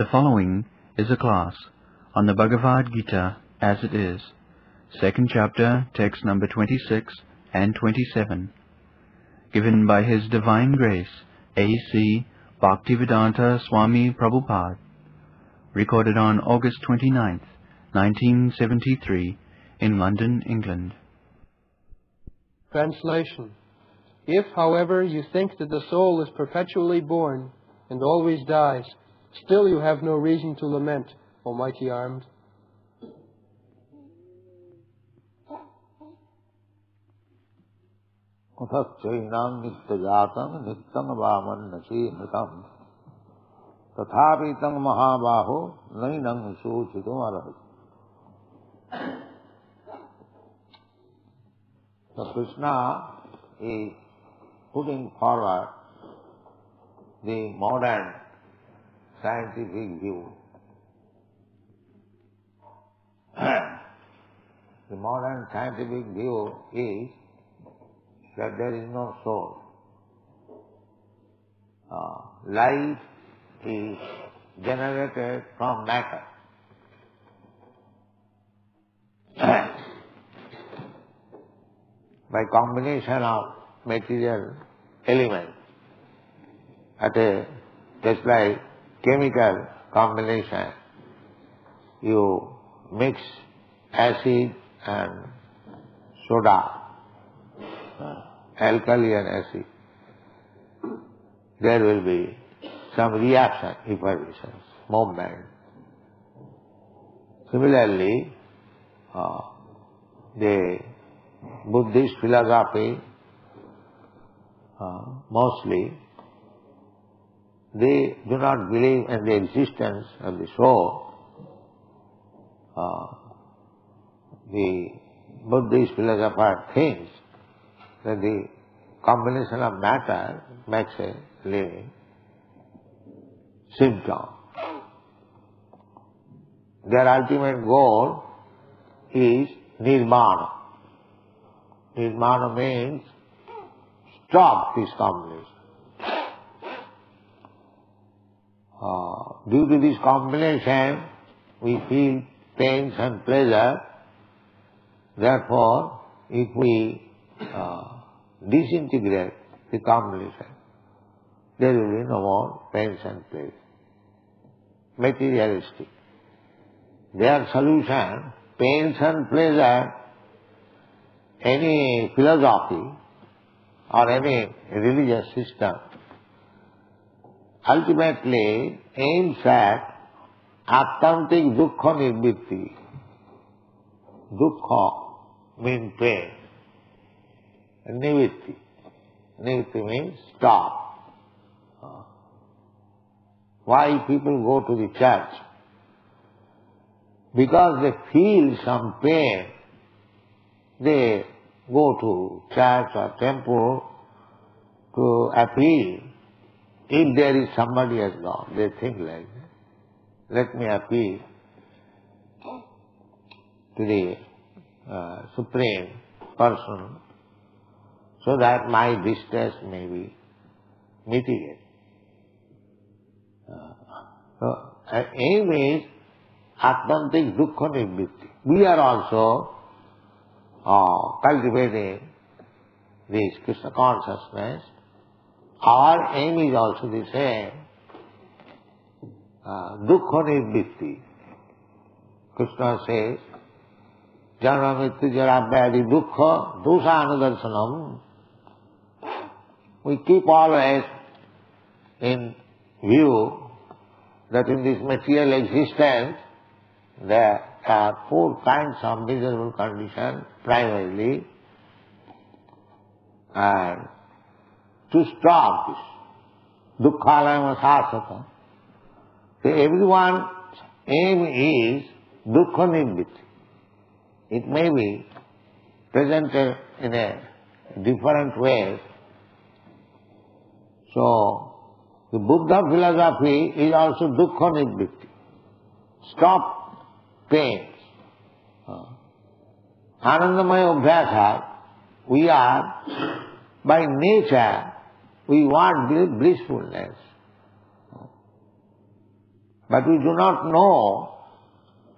The following is a class on the Bhagavad Gita as it is, second chapter, text number 26 and 27, given by His Divine Grace A.C. Bhaktivedanta Swami Prabhupada, recorded on August 29th, 1973, in London, England. Translation If, however, you think that the soul is perpetually born and always dies, still you have no reason to lament, O mighty armed. उथश्चैनां नित्यजातं नित्यं वामन्नसी मृतम् तथापि तं महाबाहो नैनं शोचितुमर्हति So Krishna is putting forward the modern scientific view. the modern scientific view is that there is no soul. Uh, life is generated from matter. By combination of material elements, at a, just like chemical combination, you mix acid and soda, alkali and acid, there will be some reaction, effervescence, movement. Similarly, uh, the Buddhist philosophy, uh, mostly, they do not believe in the existence of the soul. Uh, the Buddhist philosopher thinks that the combination of matter makes a living symptom. Their ultimate goal is nirvana. Nirvana means stop this combination. Uh, due to this combination, we feel pains and pleasure. Therefore, if we uh, disintegrate the combination, there will be no more pains and pleasure. Materialistic. Their solution, pains and pleasure, any philosophy or any religious system ultimately aims at attantic dukkha nirvitti. Dukkha means pain. Nivitti. Nivitti means stop. Why people go to the church? Because they feel some pain. They go to church or temple to appeal. If there is somebody has gone, they think like. Let me appeal to the uh, Supreme Person so that my distress may be mitigated. Uh, so, uh, aim is Atmantik Dukkha Nivritti. We are also uh, cultivating this Krishna consciousness. Our aim is also the same. Dukkha Nivritti. Krishna says, Janma Mrityu Jarabhyadi Dukkha Dusanadarsanam. We keep always in view that in this material existence there are four kinds of miserable conditions primarily and to stop this dukkhalayama. So everyone's aim is dukkha nivritti. It may be presented in a different way. So, the Buddha philosophy is also dukkha nivritti. Stop pains. Anandamaya Abhyasa, we are, by nature, we want blissfulness. but we do not know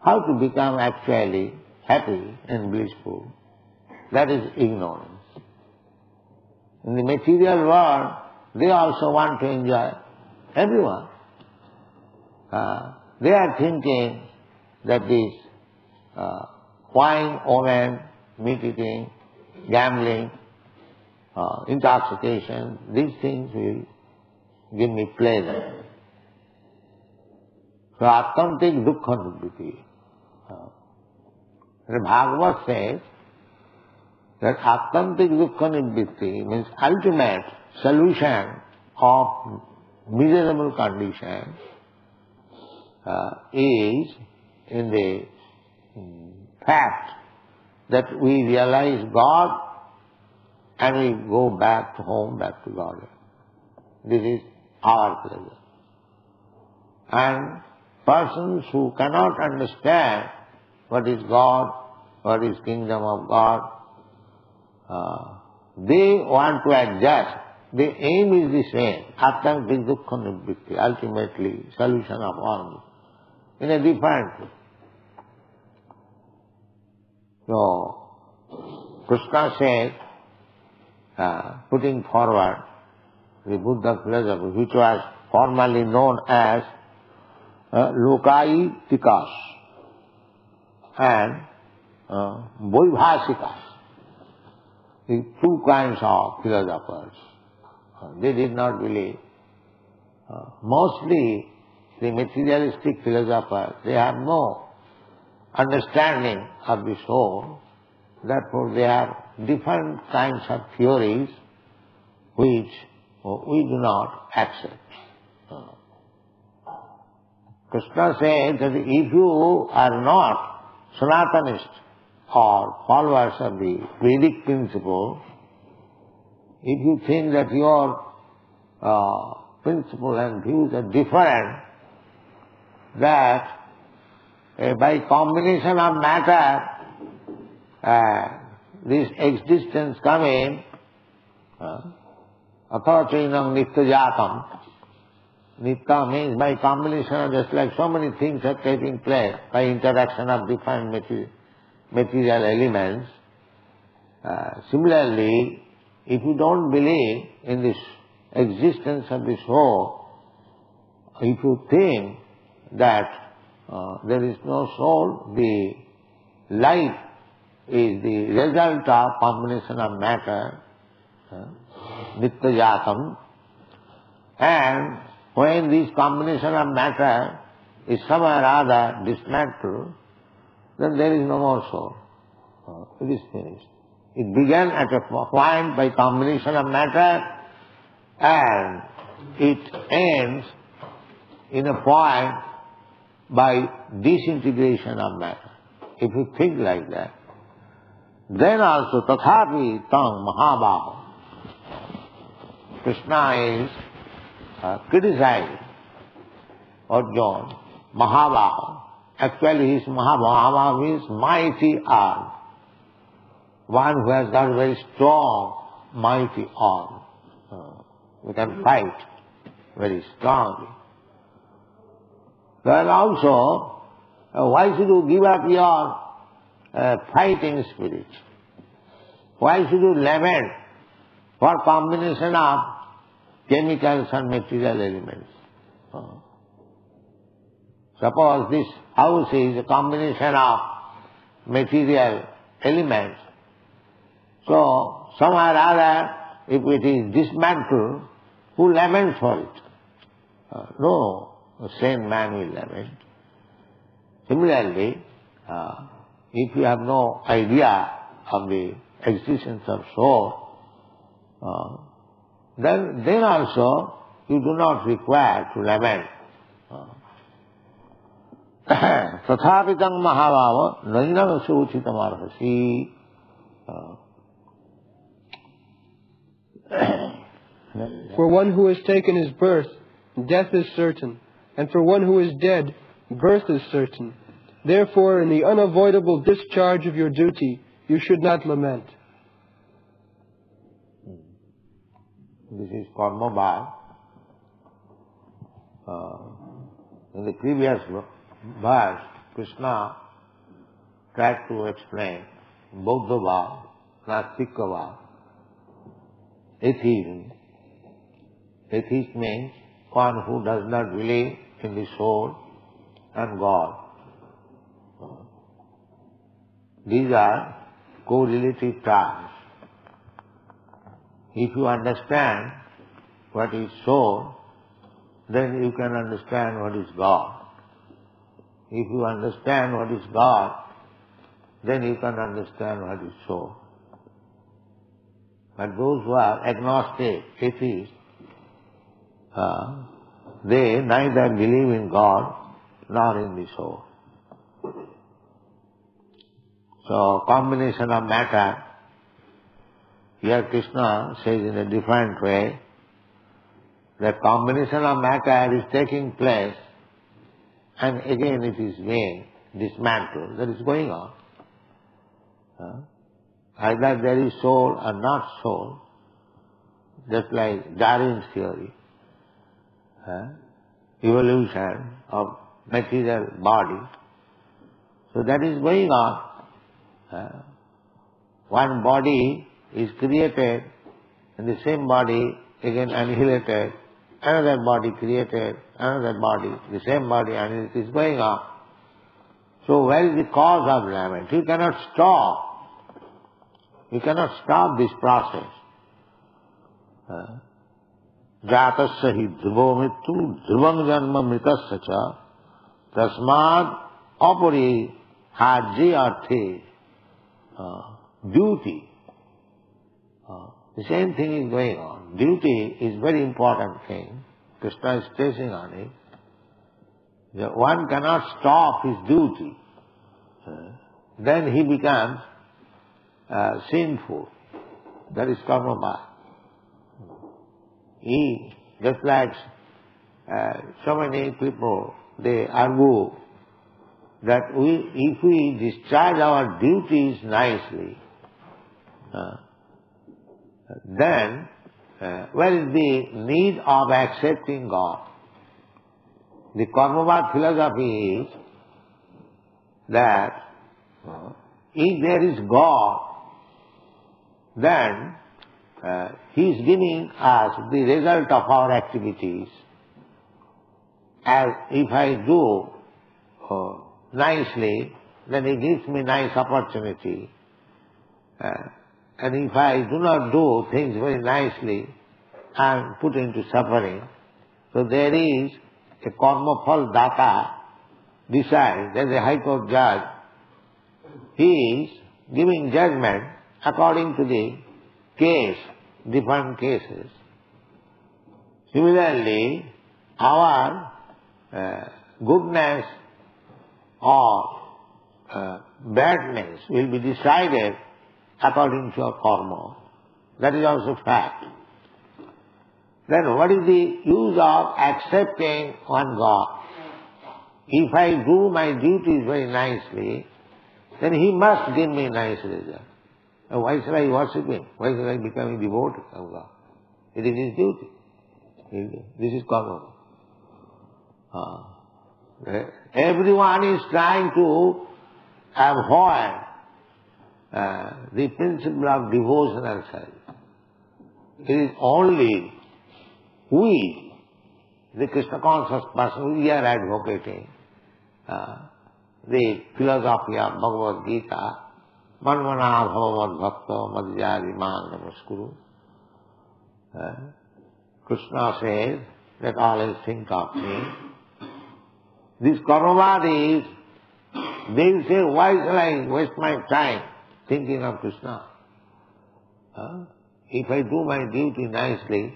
how to become actually happy and blissful. That is ignorance. In the material world, they also want to enjoy. Everyone. Uh, they are thinking that this uh, wine, woman, meat eating, gambling, uh, intoxication, these things will give me pleasure. So authentic dukkha nubhiti. Uh, the Bhagavad says that authentic dukkha nibbitti means ultimate solution of miserable condition uh, is in the um, fact that we realize God and we go back to home, back to God. This is our pleasure. And persons who cannot understand what is God, what is kingdom of God, uh, they want to adjust. The aim is the same, nibbitti, ultimately solution of all, in a different way. So, Krishna says, uh, putting forward the Buddha philosophy, which was formerly known as uh, Lokai Tikas and uh, the two kinds of philosophers. Uh, they did not believe. Uh, mostly the materialistic philosophers, they have no understanding of the soul, therefore they have different kinds of theories which we do not accept. Krishna says that if you are not Sanatanist or followers of the Vedic principle, if you think that your uh, principle and views are different, that uh, by combination of matter, uh, this existence coming, athachainam nityajatam, nitya means by combination, just like so many things are taking place by interaction of different material, material elements. Uh, similarly, if you don't believe in this existence of the soul, if you think that uh, there is no soul, the life is the result of combination of matter, uh, nityajatam, and when this combination of matter is somewhere or other dismantled, then there is no more soul. Uh, it is finished. It began at a point by combination of matter and it ends in a point by disintegration of matter. If you think like that, then also tathapi tang mahabaho. Krishna is uh, criticizing Arjuna, Mahabaho. Actually, his Mahabaho means mighty arm. One who has got very strong, mighty arm. Uh, can fight very strongly. Then also, uh, why should you give up your uh, fighting spirit? Why should you lament for combination of chemicals and material elements? Uh, suppose this house is a combination of material elements. So, somewhere or other, if it is dismantled, who laments for it? Uh, no a sane man will lament. Similarly, uh, if you have no idea of the existence of soul, uh, then, then also you do not require to lament. तथापितं महाभाव नैनम सूचितमर्हसि For one who has taken his birth, death is certain, and for one who is dead, birth is certain. Therefore, in the unavoidable discharge of your duty, you should not lament. This is karma bhav. Uh, In the previous verse, Krishna tried to explain Bauddhava, Nastikava, atheism. Atheist means one who does not believe in the soul and God. These are correlative terms. If you understand what is soul, then you can understand what is God. If you understand what is God, then you can understand what is soul. But those who are agnostic, atheists, uh, they neither believe in God nor in the soul. So combination of matter, here Krishna says in a different way, the combination of matter is taking place and again it is being dismantled. That is going on. Uh, either there is soul or not soul, just like Darwin's theory, evolution of material body. So that is going on. Uh, one body is created and the same body again annihilated, another body created, another body, the same body and it is going on. So where is the cause of lament? You cannot stop. You cannot stop this process. जातस्य हि ध्रुवो मृत्यु ध्रुवं जन्म मृतस्य च तस्माद अपरि हाज्य अर्थे duty. The same thing is going on. Duty is very important thing. Krishna is stressing on it. One cannot stop his duty. Then he becomes uh, sinful. That is karma He, just like uh, so many people, they argue that we, if we discharge our duties nicely, uh, then uh, where is the need of accepting God? The Karmavad philosophy is that uh, if there is God, then uh, he is giving us the result of our activities. As if I do uh, nicely, then he gives me nice opportunity. Uh, and if I do not do things very nicely, I am put into suffering. So there is a karma phal data decides, there is a high court judge, he is giving judgment according to the case, different cases. Similarly, our uh, goodness or uh, badness will be decided according to our karma. That is also fact. Then what is the use of accepting one God? If I do my duties very nicely, then he must give me nice result. Why should I worship him? Why should I become a devotee of God? It is his duty. This is karma. Uh, everyone is trying to avoid uh, the principle of devotional service. It is only we, the Krishna conscious person, we are advocating uh, the philosophy of Bhagavad Gita, Manmana Bhavad Bhakta Madhyadiman Namaskuru. Uh, Krishna says that always think of me. This Kauravada they will say, why shall I waste my time thinking of Krishna? Uh, if I do my duty nicely,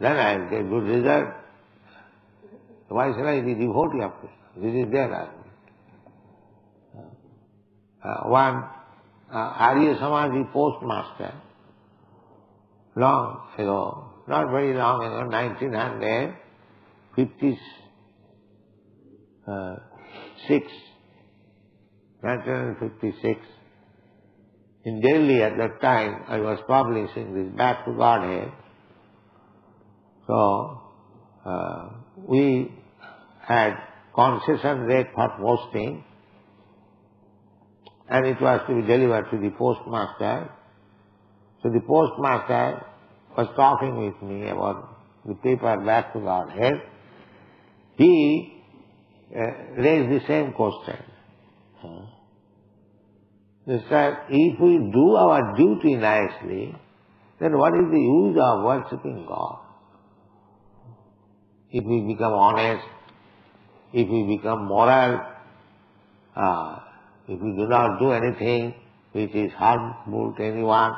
then I will get good result. Why shall I be devotee of Krishna? This is their argument. Uh, one uh, Arya Samaji postmaster, long ago, not very long ago, 1956, uh, 1956, in Delhi at that time, I was publishing this Back to Godhead. So, uh, we had concession rate for posting and it was to be delivered to the postmaster. So the postmaster was talking with me about the paper back to Godhead. He uh, raised the same question. He said, if we do our duty nicely, then what is the use of worshipping God? If we become honest, if we become moral, uh, if we do not do anything which is harmful to anyone,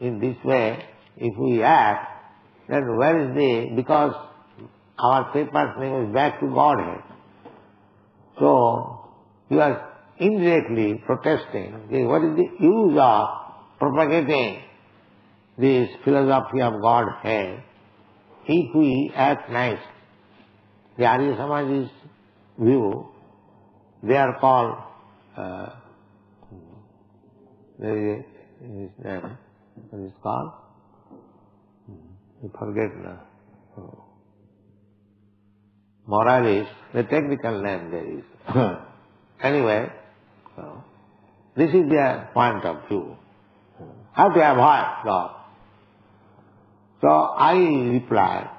in this way, if we act, then where is the, because our paper's name is back to Godhead. So, you are indirectly protesting, okay, what is the use of propagating this philosophy of Godhead if we act nice? The Arya Samaj's view, they are called, uh, there is his name, what is called? You forget now. Oh. Moralist, the technical name there is. anyway, so, this is their point of view. How to avoid God? So I reply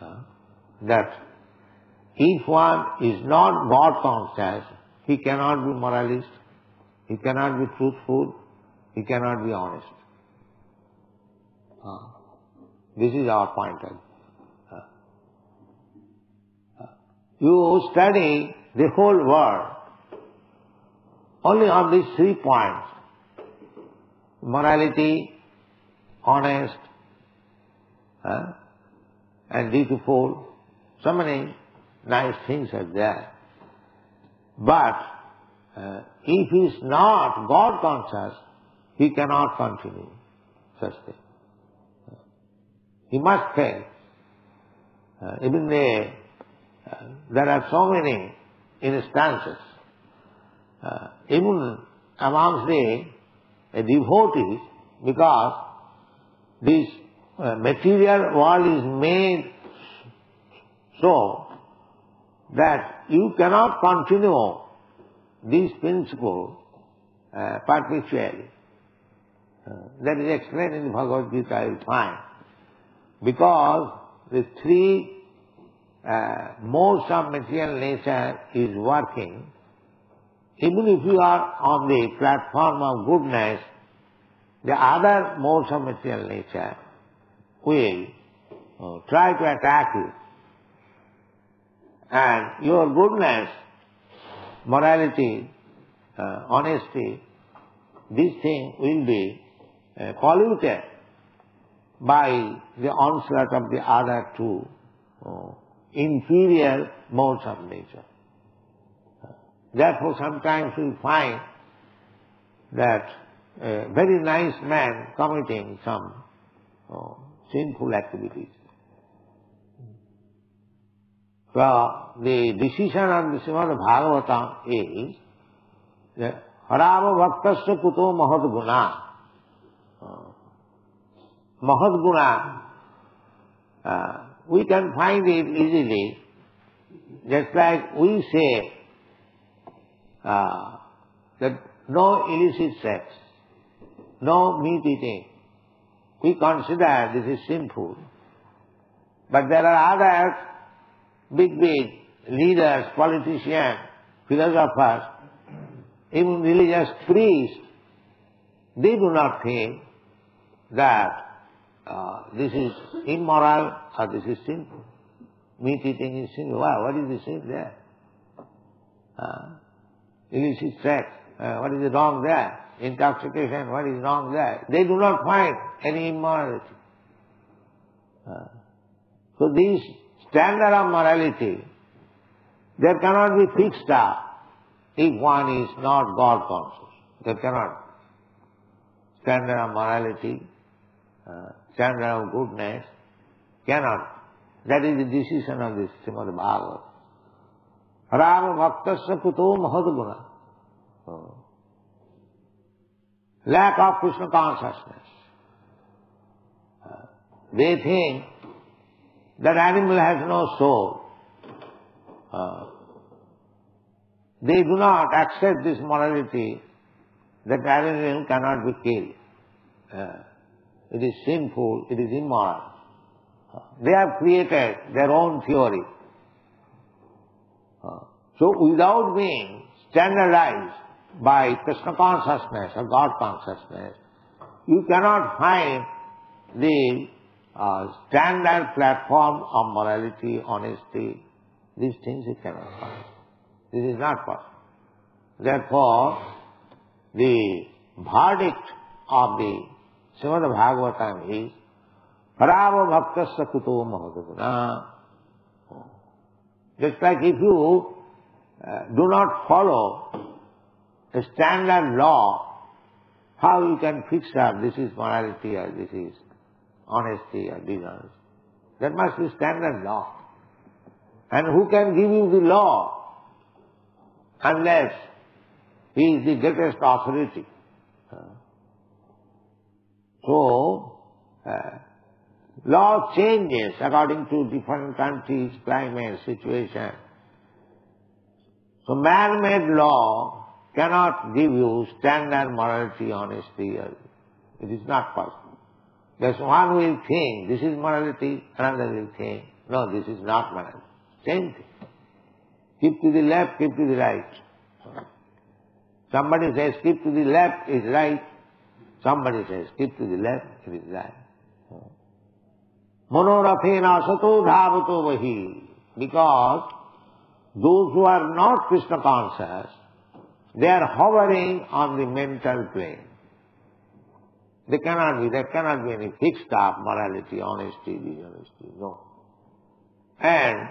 uh, that if one is not God conscious, he cannot be moralist, he cannot be truthful, he cannot be honest. Uh, this is our point of view. Uh, you study the whole world only on these three points. Morality, honest, uh, and dutiful. So many nice things are there. But uh, if he is not God conscious, he cannot continue such thing. He must fail. Uh, even the, there are so many instances, uh, even amongst the uh, devotees, because this uh, material world is made so that you cannot continue this principle uh, perpetually. Uh, that is explained in the Bhagavad Gita, you find. Because the three modes of material nature is working, even if you are on the platform of goodness, the other modes of material nature will uh, try to attack you. And your goodness, morality, uh, honesty, this thing will be uh, polluted by the onslaught of the other two uh, inferior modes of nature. Therefore, sometimes we find that a very nice man committing some uh, sinful activities. So, the decision of the Srimad Bhagavatam is that Harava Bhaktasya Kuto Mahad Guna. Uh, Mahadguna, uh, we can find it easily, just like we say uh, that no illicit sex, no meat eating. We consider this is sinful. But there are other big, big leaders, politicians, philosophers, even religious priests, they do not think that uh, this is immoral or this is sinful. Meat eating is sinful. Wow, what is the sin there? Uh, illicit sex, uh, what is wrong there? Intoxication, what is wrong there? They do not find any immorality. Uh, so these standard of morality, there cannot be fixed up if one is not God conscious. There cannot. Standard of morality, uh, standard of goodness, cannot. That is the decision of this Srimad Bhagavad. Rama Bhaktasya Kuto Mahadguna. Oh. Lack of Krishna consciousness. Uh, they think that animal has no soul. uh, they do not accept this morality that animal cannot be killed. Uh, it is sinful, it is immoral. They have created their own theory. Uh, so without being standardized by Krishna consciousness or God consciousness, you cannot find the uh, standard platform of morality, honesty, these things you cannot find. This is not possible. Therefore, the verdict of the Srimad Bhagavatam is Parava Bhaktasya Kuto. Just like if you uh, do not follow a standard law, how you can fix up this is morality or this is honesty or dishonesty. That must be standard law. And who can give you the law unless he is the greatest authority? So, uh, law changes according to different countries, climate, situation. So man-made law cannot give you standard morality, honesty. It is not possible. There's one will think this is morality, another will think, no, this is not morality. Same thing. Keep to the left, keep to the right. Somebody says keep to the left is right. Somebody says keep to the left, it is right. Monorathena sato dhavato vahi. Because those who are not Krishna conscious, they are hovering on the mental plane. They cannot be, there cannot be any fixed up morality, honesty, dishonesty, no. And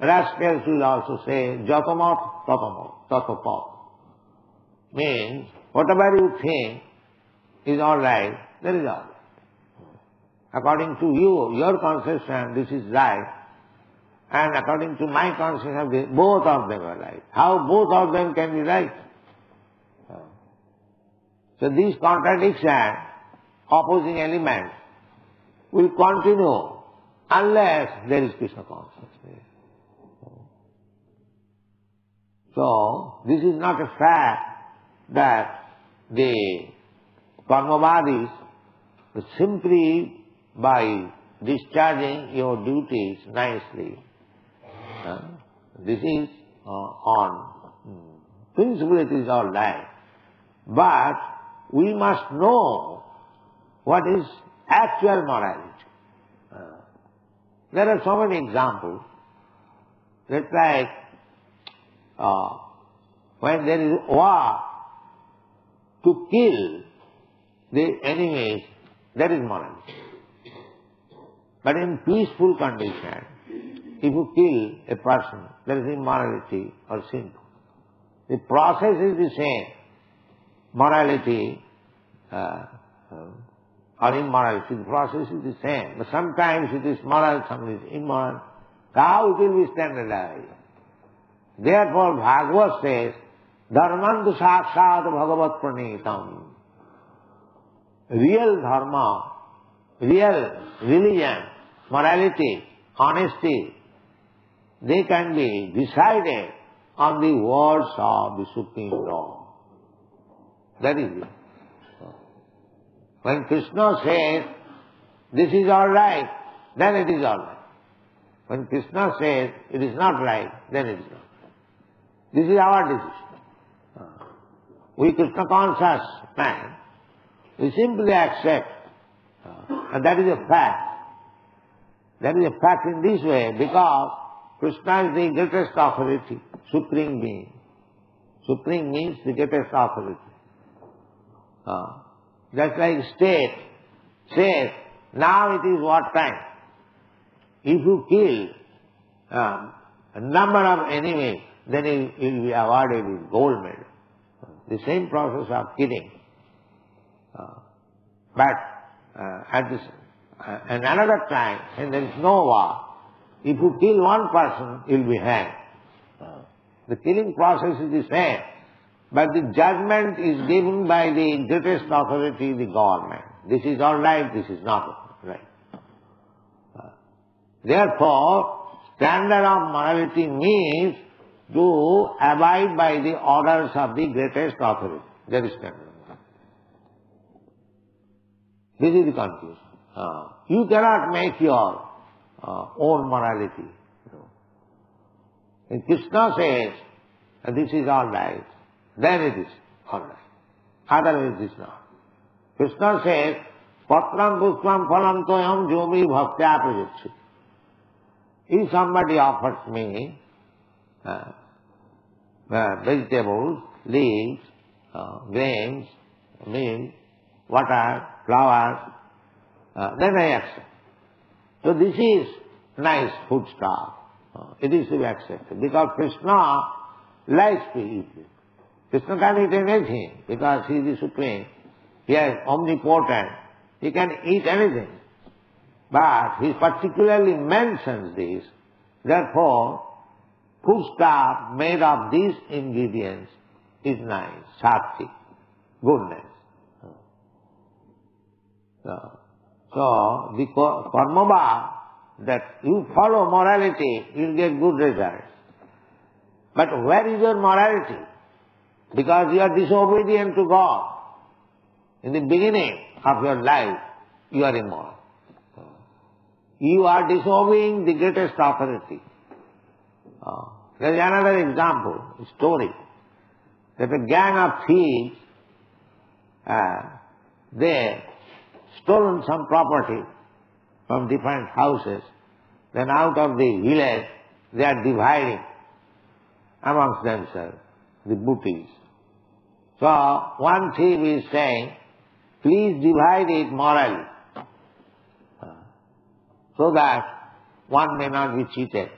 rascals will also say, jatamot, tatamot, tatapot. Means, whatever you think is alright, that is all. According to you, your conception, this is right. And according to my conception, both of them are right. How both of them can be right? So these contradictions, opposing elements, will continue unless there is Krishna consciousness. So, this is not a fact that the karmavadis simply by discharging your duties nicely, uh, this is uh, on principle it is all right. But we must know what is actual morality. Uh, there are so many examples. That like uh, when there is war, to kill the enemies, that is morality. But in peaceful condition, if you kill a person, there is immorality or sinful. The process is the same. Morality uh, uh, or immorality, the process is the same. But sometimes it is moral, sometimes it is immoral. How it will be standardized? Therefore Bhagavad says, Dharmantu sakshat bhagavat pranitam. Real dharma, real religion, morality, honesty, they can be decided on the words of the Supreme Lord. That is it. When Krishna says, this is all right, then it is all right. When Krishna says, it is not right, then it is not right. This is our decision. We Krishna conscious man, we simply accept, and that is a fact. That is a fact in this way because Krishna is the greatest authority, supreme being. Supreme means the greatest authority. Uh, just like state says, now it is what time? If you kill um, a number of enemies, then you will be awarded with gold medal. The same process of killing. Uh, but uh, at this, uh, another time, and there is no war, if you kill one person, you will be hanged. The killing process is the same. But the judgment is given by the greatest authority, the government. This is all right, this is not right. Therefore, standard of morality means to abide by the orders of the greatest authority. That is standard. This is the confusion. Uh, you cannot make your uh, own morality. If Krishna says, this is all right, then it is all right. Otherwise it is not. Krishna says, Patram pushpam phalam toyam jomi bhaktya prajitsu. If somebody offers me uh, uh, vegetables, leaves, uh, grains, milk, water, flowers, uh, then I accept. So this is nice food. Uh, it is to be accepted because Krishna likes to eat it. Krishna can eat anything because he is the supreme. He is omnipotent. He can eat anything. But he particularly mentions this. Therefore, food stuff made of these ingredients is nice, sattvic, goodness. So, so the karma that you follow morality, you'll get good results. But where is your morality? Because you are disobedient to God. In the beginning of your life, you are immoral. You are disobeying the greatest authority. There is another example, story, that a gang of thieves, uh, they stolen some property from different houses, then out of the village they are dividing amongst themselves the booties. So one thief is saying, please divide it morally, so that one may not be cheated.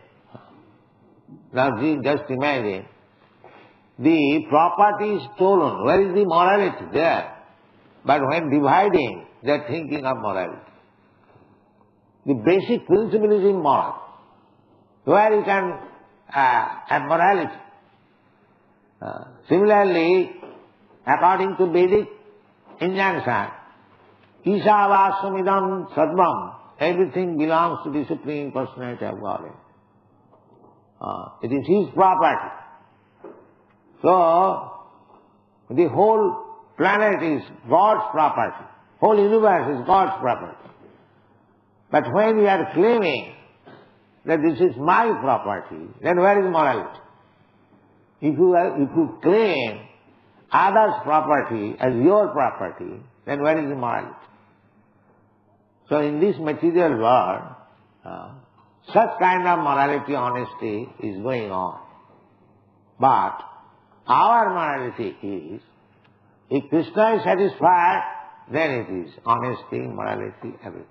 Now just imagine, the property is stolen. Where is the morality? There. But when dividing, they are thinking of morality. The basic principle is immoral. Where you can uh, have morality. Uh, similarly, according to Vedic injunction, Ishavaswamidam Sadvam, everything belongs to the Supreme Personality of God. Uh, it is His property. So, the whole planet is God's property. Whole universe is God's property. But when we are claiming that this is my property, then where is morality? If you, are, if you claim others' property as your property, then where is the morality? So in this material world, uh, such kind of morality, honesty is going on. But our morality is, if Krishna is satisfied, then it is honesty, morality, everything.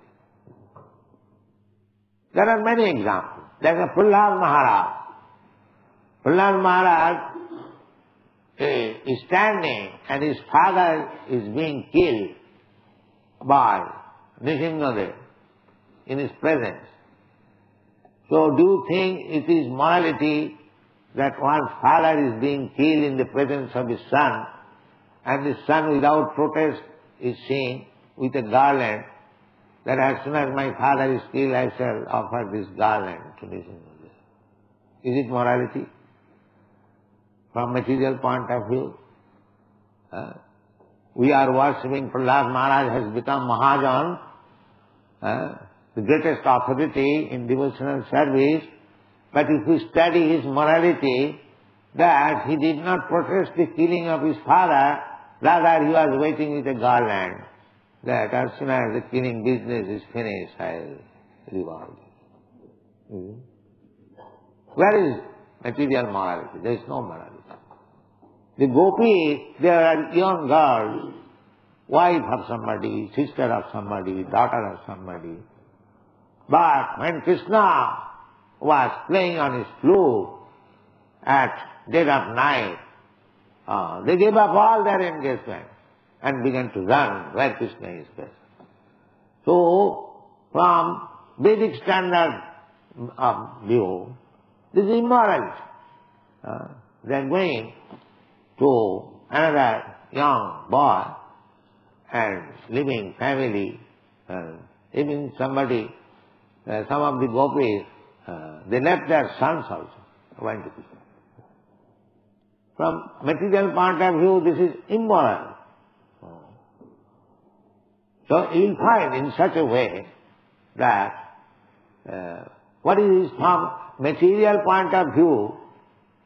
There are many examples. There is a Prahlad Maharaj. Prahlad Maharaj is standing and his father is being killed by Nrsimhadev in his presence. So do you think it is morality that one's father is being killed in the presence of his son and the son without protest is saying with a garland that as soon as my father is killed, I shall offer this garland to this Is it morality? From material point of view? Uh, we are worshipping Prahlad Maharaj has become Mahajan, uh, the greatest authority in devotional service, but if we study his morality, that he did not protest the killing of his father, rather he was waiting with a garland that as soon as the killing business is finished, I'll revolve. Hmm? Where is material morality? There is no morality. The gopis, they are young girls, wife of somebody, sister of somebody, daughter of somebody. But when Krishna was playing on his flute at dead of night, uh, they gave up all their engagement and began to run where Krishna is present. So, from Vedic standard of view, this is immorality. Uh, they are going to another young boy and living family, uh, even somebody, uh, some of the gopis uh, they left their sons also, went to Krishna. From material point of view, this is immoral. So you will find in such a way that uh, what is from material point of view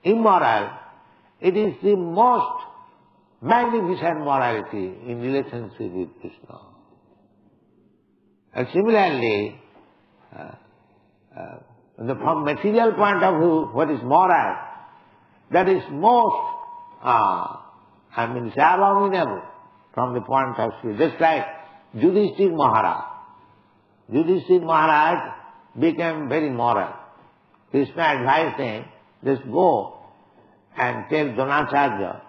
immoral, it is the most magnificent morality in relationship with Krishna. And similarly, uh, uh, the, from material point of view, what is moral, that is most, uh, I mean, it's abominable from the point of view. Just like Yudhishthir Maharaj. Yudhishthir Maharaj became very moral. Krishna advised him, just go and tell Dronacharya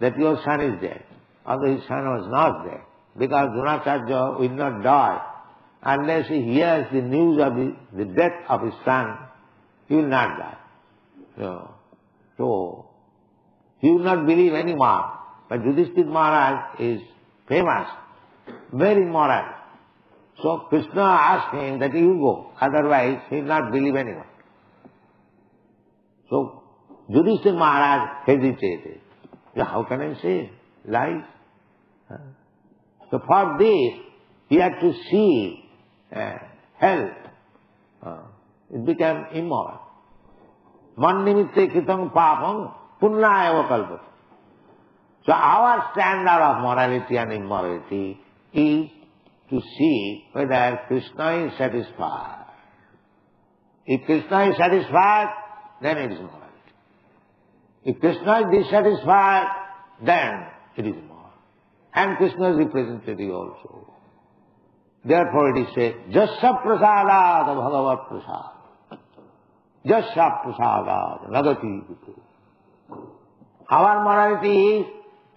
that your son is dead. Although his son was not dead. Because Dronacharya will not die unless he hears the news of the, the death of his son, he will not die. So, so he will not believe anyone. But Yudhishthir Maharaj is famous, very moral. So Krishna asked him that you go, otherwise he will not believe anyone. So Yudhishthir Maharaj hesitated. How can I say lies? So for this, he had to see uh, health. Uh, it became immoral. Man nimitte kritam papam punna eva kalpata. So our standard of morality and immorality is to see whether Krishna is satisfied. If Krishna is satisfied, then it is morality. If Krishna is dissatisfied, then it is moral. And Krishna is representative also. Therefore it is said, Jasya prasadad bhagavat prasad. Jasya prasadad nagati vitu. Our morality is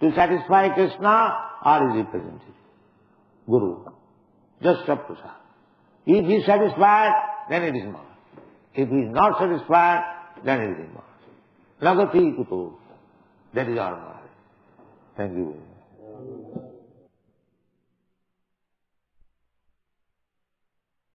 to satisfy Krishna or his representative, Guru. Jasya prasad. If he is satisfied, then it is moral. If he is not satisfied, then it is immoral. Nagati kutu. That is our morality. Thank you very much.